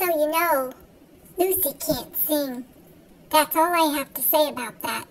So you know, Lucy can't sing. That's all I have to say about that.